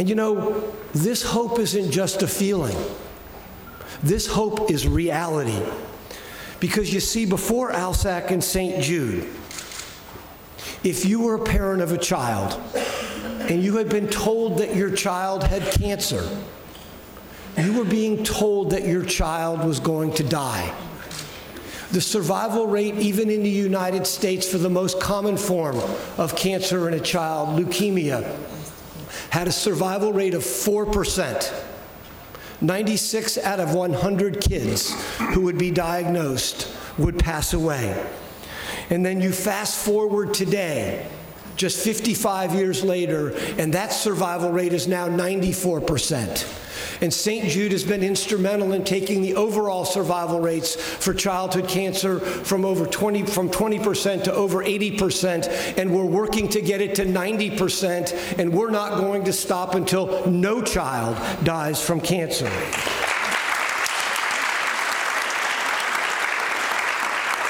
And you know, this hope isn't just a feeling, this hope is reality. Because you see, before Alsac and St. Jude, if you were a parent of a child and you had been told that your child had cancer, you were being told that your child was going to die. The survival rate, even in the United States, for the most common form of cancer in a child, leukemia, had a survival rate of 4%. 96 out of 100 kids who would be diagnosed would pass away. And then you fast forward today, just 55 years later, and that survival rate is now 94%. And St. Jude has been instrumental in taking the overall survival rates for childhood cancer from over 20 from 20% to over 80%, and we're working to get it to 90%, and we're not going to stop until no child dies from cancer.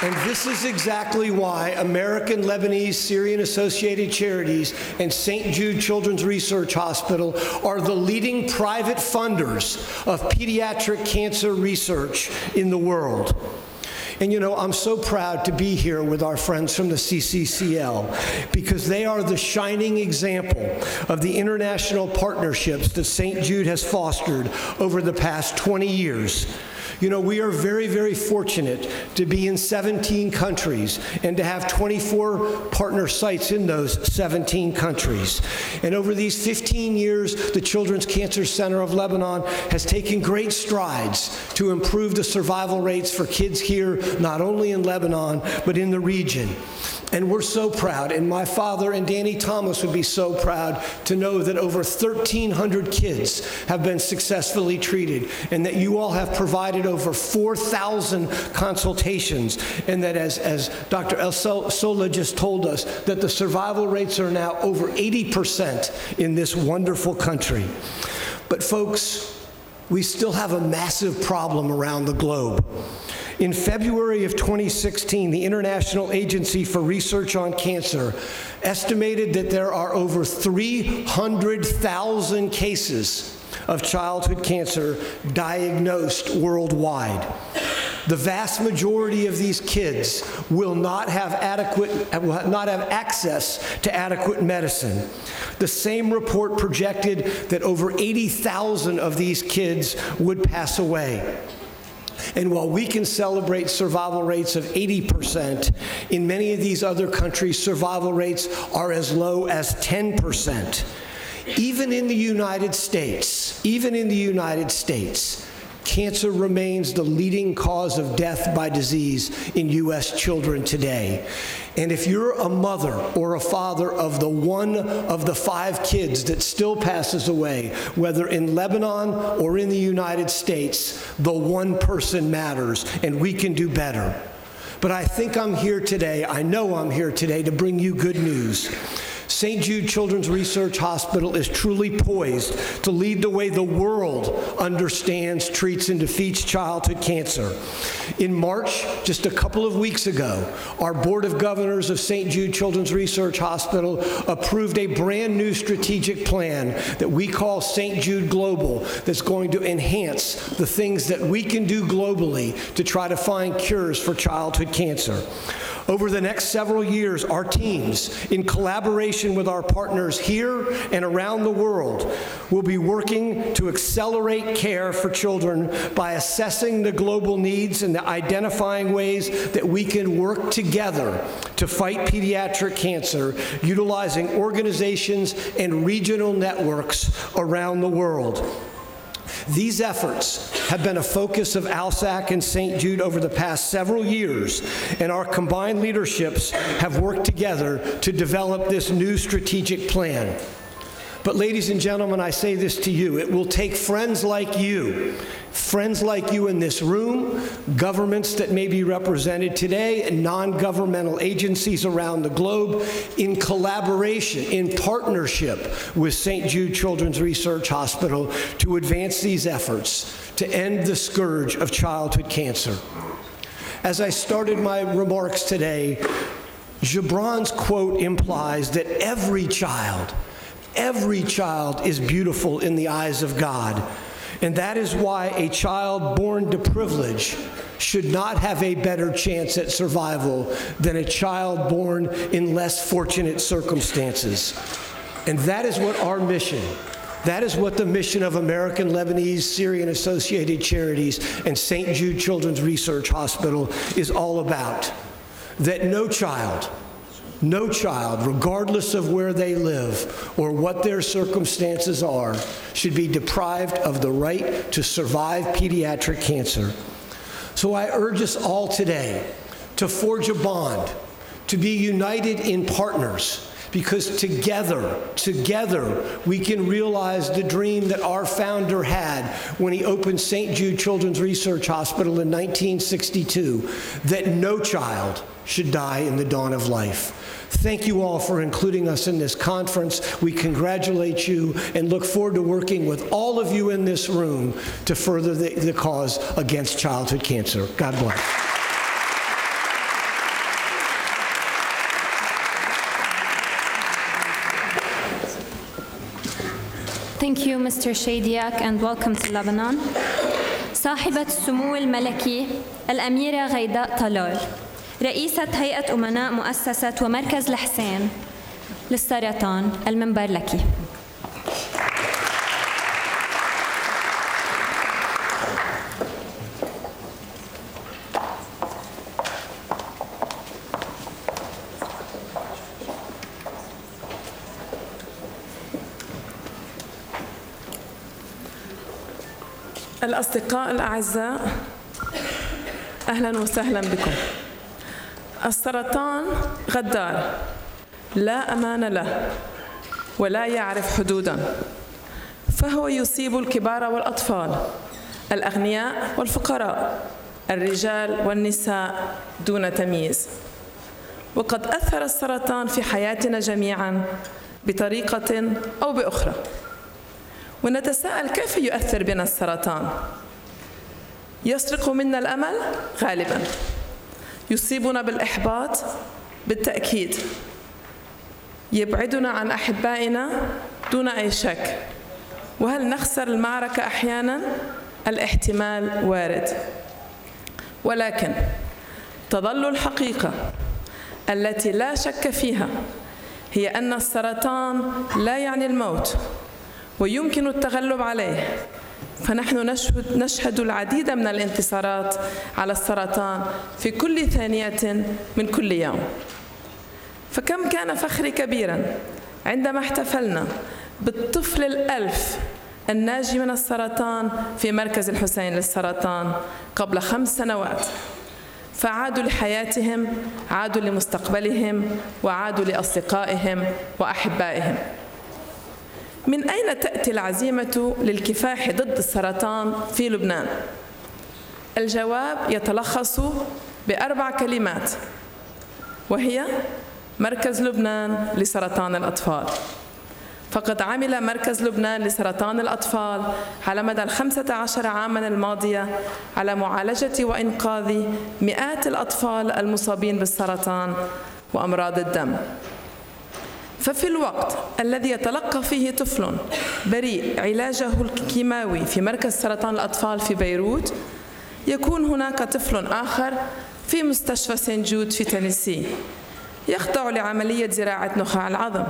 And this is exactly why American Lebanese Syrian Associated Charities and St. Jude Children's Research Hospital are the leading private funders of pediatric cancer research in the world. And you know, I'm so proud to be here with our friends from the CCCL because they are the shining example of the international partnerships that St. Jude has fostered over the past 20 years you know, we are very, very fortunate to be in 17 countries and to have 24 partner sites in those 17 countries. And over these 15 years, the Children's Cancer Center of Lebanon has taken great strides to improve the survival rates for kids here, not only in Lebanon, but in the region. And we're so proud, and my father and Danny Thomas would be so proud to know that over 1,300 kids have been successfully treated, and that you all have provided over 4,000 consultations, and that as, as Dr. El Sola just told us, that the survival rates are now over 80% in this wonderful country. But folks, we still have a massive problem around the globe. In February of 2016, the International Agency for Research on Cancer estimated that there are over 300,000 cases of childhood cancer diagnosed worldwide. The vast majority of these kids will not have adequate will not have access to adequate medicine. The same report projected that over 80,000 of these kids would pass away. And while we can celebrate survival rates of 80%, in many of these other countries, survival rates are as low as 10%. Even in the United States, even in the United States, cancer remains the leading cause of death by disease in U.S. children today. And if you're a mother or a father of the one of the five kids that still passes away, whether in Lebanon or in the United States, the one person matters, and we can do better. But I think I'm here today, I know I'm here today to bring you good news. St. Jude Children's Research Hospital is truly poised to lead the way the world understands, treats, and defeats childhood cancer. In March, just a couple of weeks ago, our Board of Governors of St. Jude Children's Research Hospital approved a brand new strategic plan that we call St. Jude Global that's going to enhance the things that we can do globally to try to find cures for childhood cancer. Over the next several years, our teams, in collaboration with our partners here and around the world, will be working to accelerate care for children by assessing the global needs and identifying ways that we can work together to fight pediatric cancer, utilizing organizations and regional networks around the world. These efforts have been a focus of ALSAC and St. Jude over the past several years, and our combined leaderships have worked together to develop this new strategic plan. But, ladies and gentlemen, I say this to you it will take friends like you, friends like you in this room, governments that may be represented today, and non governmental agencies around the globe in collaboration, in partnership with St. Jude Children's Research Hospital to advance these efforts to end the scourge of childhood cancer. As I started my remarks today, Gibran's quote implies that every child Every child is beautiful in the eyes of God. And that is why a child born to privilege should not have a better chance at survival than a child born in less fortunate circumstances. And that is what our mission, that is what the mission of American Lebanese Syrian Associated Charities and St. Jude Children's Research Hospital is all about. That no child, no child, regardless of where they live or what their circumstances are, should be deprived of the right to survive pediatric cancer. So I urge us all today to forge a bond, to be united in partners, because together, together, we can realize the dream that our founder had when he opened St. Jude Children's Research Hospital in 1962 that no child should die in the dawn of life. Thank you all for including us in this conference. We congratulate you and look forward to working with all of you in this room to further the, the cause against childhood cancer. God bless. Thank you, Mr. Shadiak, and welcome to Lebanon. صاحبة السمو الملكي الأميرة غيداء طلال رئيسة هيئة أمناء مؤسسة ومركز الحسين للسرطان المنبر لك. الأصدقاء الأعزاء أهلا وسهلا بكم. السرطان غدار. لا أمان له ولا يعرف حدودا فهو يصيب الكبار والأطفال الأغنياء والفقراء الرجال والنساء دون تمييز. وقد أثر السرطان في حياتنا جميعا بطريقة أو بأخرى. ونتساءل كيف يؤثر بنا السرطان؟ يسرق منا الأمل؟ غالبا. يصيبنا بالإحباط بالتأكيد. يبعدنا عن أحبائنا دون أي شك. وهل نخسر المعركة أحيانا؟ الاحتمال وارد. ولكن تظل الحقيقة التي لا شك فيها هي أن السرطان لا يعني الموت ويمكن التغلب عليه. فنحن نشهد, نشهد العديد من الانتصارات على السرطان في كل ثانية من كل يوم. فكم كان فخري كبيرا عندما احتفلنا بالطفل الألف الناجي من السرطان في مركز الحسين للسرطان قبل خمس سنوات. فعادوا لحياتهم عادوا لمستقبلهم وعادوا لأصدقائهم وأحبائهم. من أين تأتي العزيمة للكفاح ضد السرطان في لبنان؟ الجواب يتلخص بأربع كلمات وهي مركز لبنان لسرطان الأطفال فقد عمل مركز لبنان لسرطان الأطفال على مدى الخمسة عشر عاما الماضية على معالجة وإنقاذ مئات الأطفال المصابين بالسرطان وأمراض الدم ففي الوقت الذي يتلقى فيه طفل بريء علاجه الكيماوي في مركز سرطان الأطفال في بيروت يكون هناك طفل آخر في مستشفى سين جود في تينيسي. يخضع لعملية زراعة نخاع العظم.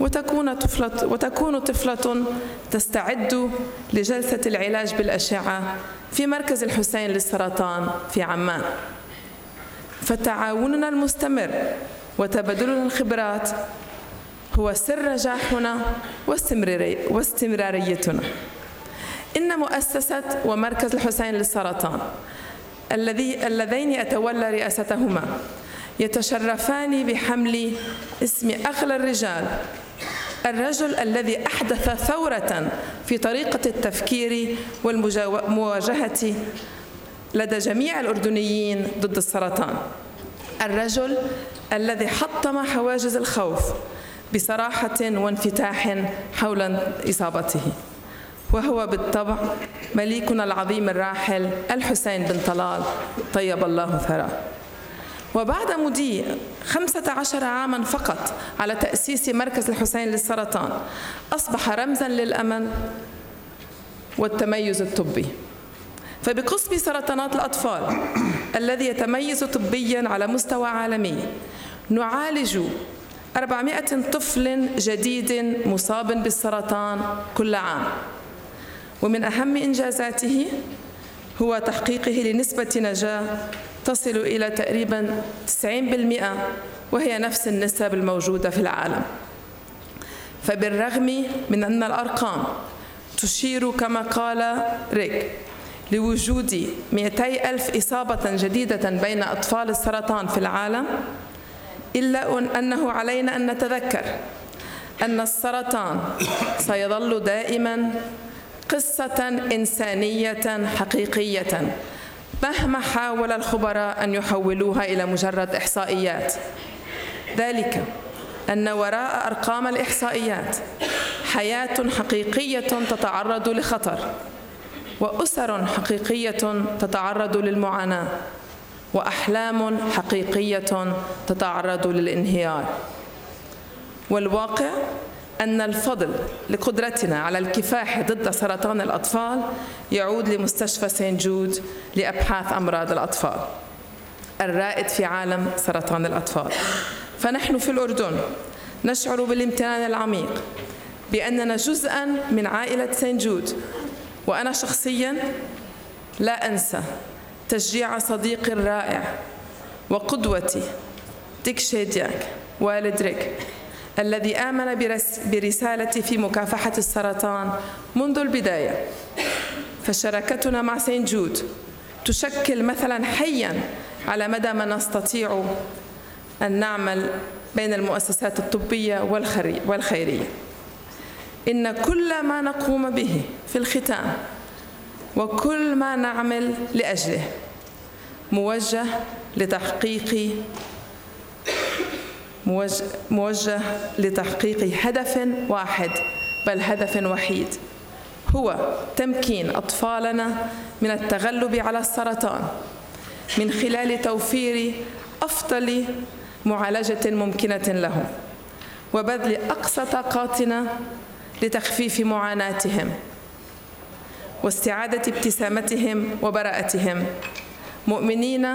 وتكون طفلة وتكون طفلة تستعد لجلسة العلاج بالأشعة في مركز الحسين للسرطان في عمان. فتعاوننا المستمر وتبادلنا الخبرات هو سر نجاحنا واستمراريتنا. إن مؤسسة ومركز الحسين للسرطان الذي اللذين أتولى رئاستهما يتشرفان بحمل اسم أغلى الرجال الرجل الذي أحدث ثورة في طريقة التفكير والمواجهة لدى جميع الأردنيين ضد السرطان. الرجل الذي حطم حواجز الخوف بصراحة وانفتاح حول إصابته. وهو بالطبع مليكنا العظيم الراحل الحسين بن طلال. طيب الله ثراه. وبعد مضي 15 عاما فقط على تأسيس مركز الحسين للسرطان أصبح رمزا للأمل والتميز الطبي. فبقسم سرطانات الأطفال الذي يتميز طبيا على مستوى عالمي نعالج 400 طفل جديد مصاب بالسرطان كل عام. ومن أهم إنجازاته هو تحقيقه لنسبة نجاة تصل إلى تقريبا 90% وهي نفس النسب الموجودة في العالم. فبالرغم من أن الأرقام تشير كما قال ريك لوجود 200 ألف إصابة جديدة بين أطفال السرطان في العالم إلا أنه علينا أن نتذكر أن السرطان سيظل دائما قصة إنسانية حقيقية مهما حاول الخبراء أن يحولوها إلى مجرد إحصائيات. ذلك أن وراء أرقام الإحصائيات حياة حقيقية تتعرض لخطر وأسر حقيقية تتعرض للمعاناة. وأحلام حقيقية تتعرض للانهيار. والواقع أن الفضل لقدرتنا على الكفاح ضد سرطان الأطفال يعود لمستشفى سين جود لأبحاث أمراض الأطفال الرائد في عالم سرطان الأطفال. فنحن في الأردن نشعر بالامتنان العميق بأننا جزءا من عائلة سين جود وأنا شخصيا لا أنسى تشجيع صديقي الرائع وقدوتي ديك شيدياك والد ريك الذي آمن برسالتي في مكافحة السرطان منذ البداية. فشراكتنا مع سين جود تشكل مثلا حيا على مدى ما نستطيع أن نعمل بين المؤسسات الطبية والخيرية. إن كل ما نقوم به في الختام وكل ما نعمل لأجله. موجه لتحقيق موجه, موجه لتحقيق هدف واحد بل هدف وحيد. هو تمكين أطفالنا من التغلب على السرطان من خلال توفير أفضل معالجة ممكنة لهم وبذل أقصى طاقاتنا لتخفيف معاناتهم. واستعادة ابتسامتهم وبراءتهم. مؤمنين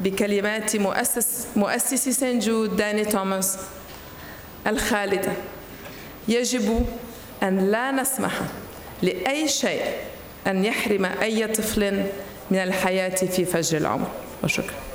بكلمات مؤسس مؤسس سان جود داني توماس الخالدة. يجب أن لا نسمح لأي شيء أن يحرم أي طفل من الحياة في فجر العمر. وشكرا.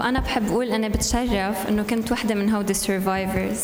وأنا بحب أقول أنا بتشرف إنه كنت وحدة من هودي السرفايفرز